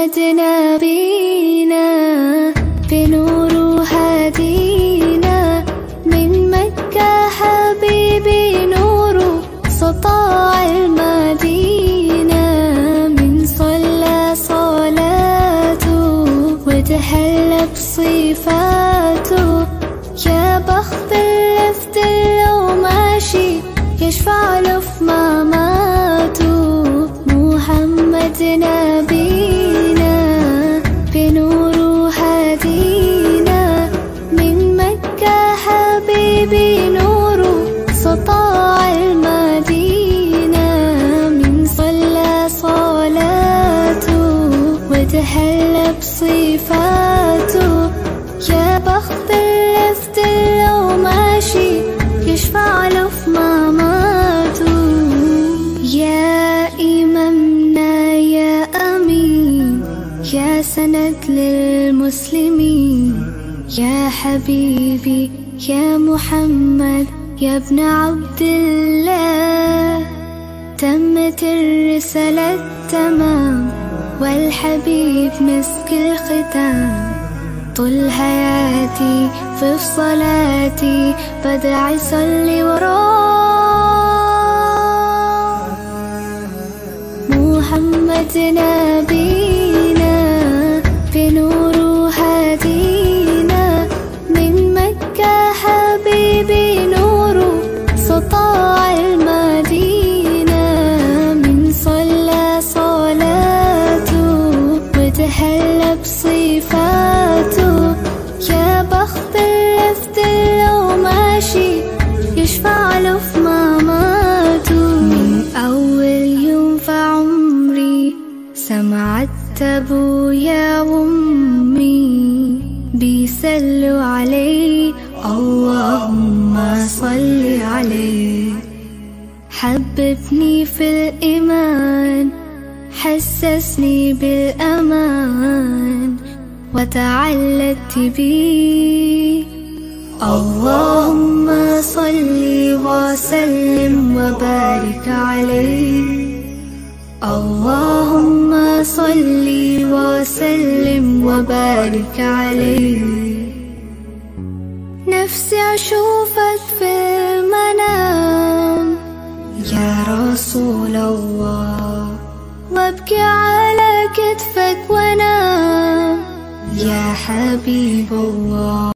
محمد نبينا بنور هدينا. من مكة حبيبي نور سطاع المدينة. من صلى صلاته وتحلى بصفاته يا بخت اللفت لو ماشي يشفع له في حبيبي نور سطاع المدينة من صلى صلاته وتحلى بصفاته يا بخت اللفت لو ماشي يشفع له في مماته يا إمامنا يا أمين يا سند للمسلمين. يا حبيبي يا محمد يا ابن عبد الله. تمت الرسالة تمام والحبيب مسك الختام. طول حياتي في صلاتي بدعي صلي وراه وتحلى بصفاته يا بخت اللفت لو ماشي يشفع له في مماته من أول يوم في عمري سمعت أبويا وأمي بيسلوا علي اللهم صل عليه. حببني في الإيمان حسسني بالأمان وتعلقت بيه اللهم صل وسلم وبارك عليه. اللهم صل وسلم وبارك عليه. نفسي أشوفك في المنام. يا رسول الله. وابكي على كتفك وانام يا حبيب الله.